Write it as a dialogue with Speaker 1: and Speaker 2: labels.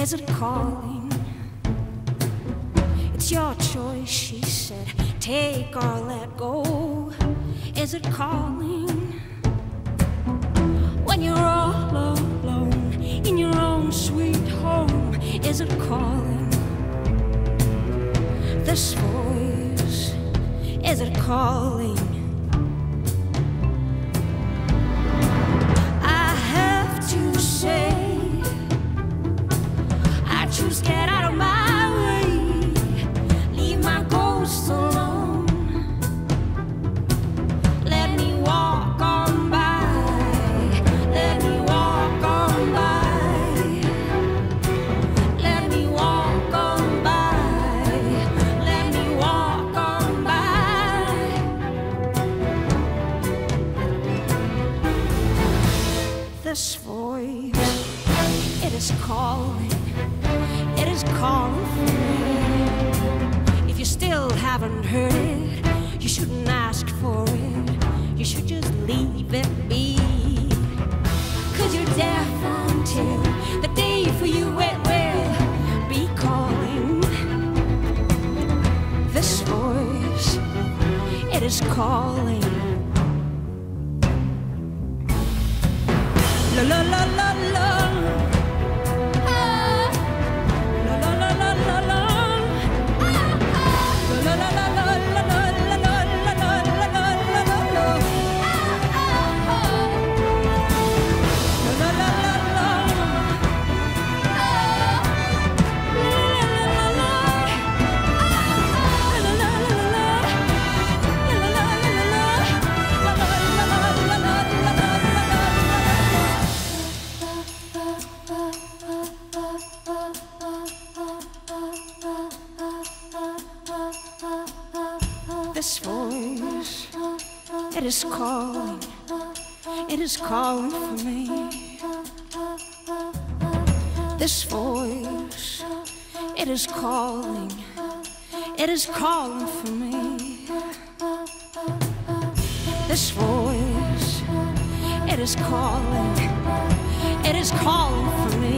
Speaker 1: Is it calling? It's your choice, she said. Take or let go. Is it calling? When you're all alone in your own sweet home, is it calling? This voice, is it calling? Get out of my way, leave my ghost alone. Let me walk on by, let me walk on by, let me walk on by, let me walk on by. This voice, it is calling, is me. If you still haven't heard it, you shouldn't ask for it. You should just leave it be. Cause you're deaf until the day for you it will be calling. This voice, it is calling. La la la la This voice, it is calling, it is calling for me. This voice, it is calling, it is calling for me. This voice, it is calling, it is calling for me.